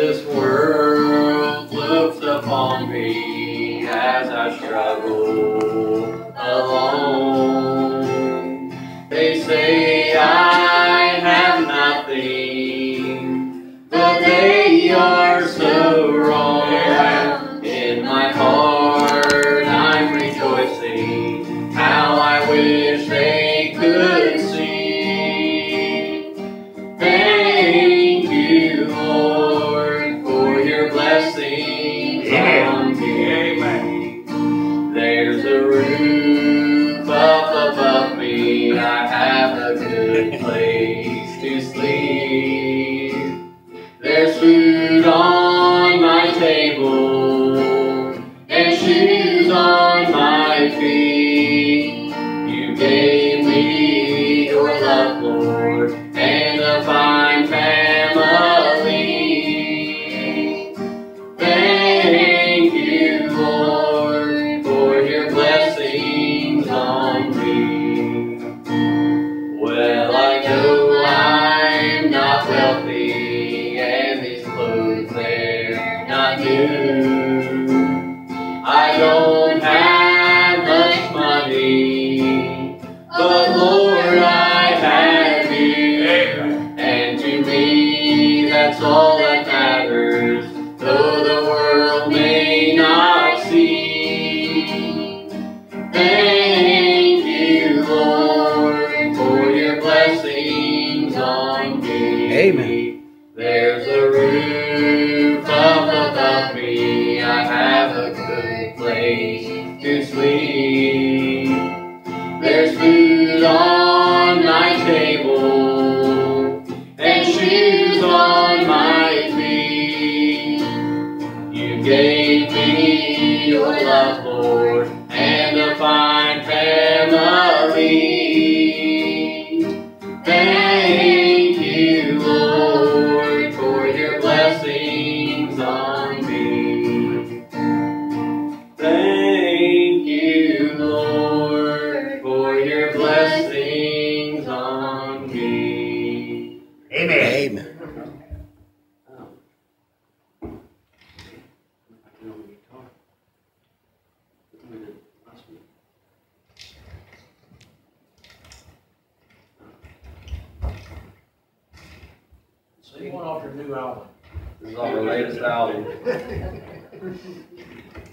this world looks upon me as I struggle alone. They say me. I have a good place to sleep. There's food on my table Amen. There's a roof up above me. Sing one off your new album. This is our latest album.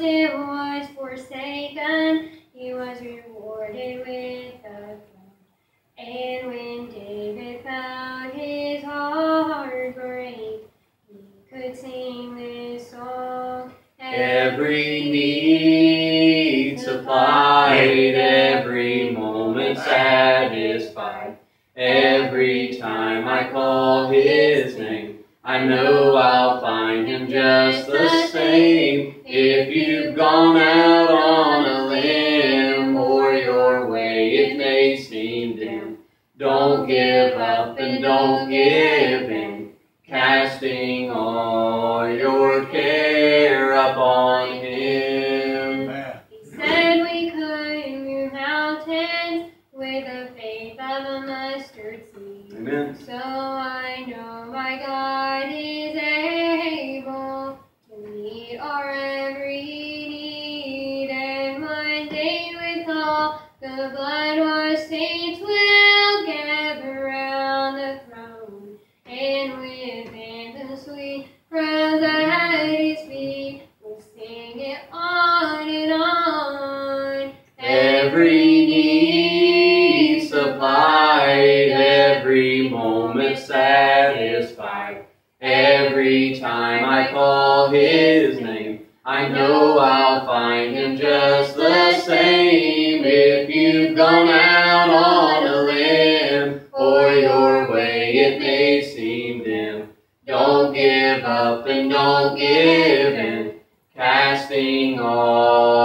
Joseph was forsaken, he was rewarded with a throne. And when David found his heart great, he could sing this song. Every need supplied, every moment satisfied. Every time I call his name, I know I'll find him just the same. If you've gone out on a limb or your way it may seem dim, don't give up and don't give in, casting all your care Every time I call his name, I know I'll find him just the same. If you've gone out on a limb, or your way it may seem dim, don't give up and don't give in. Casting all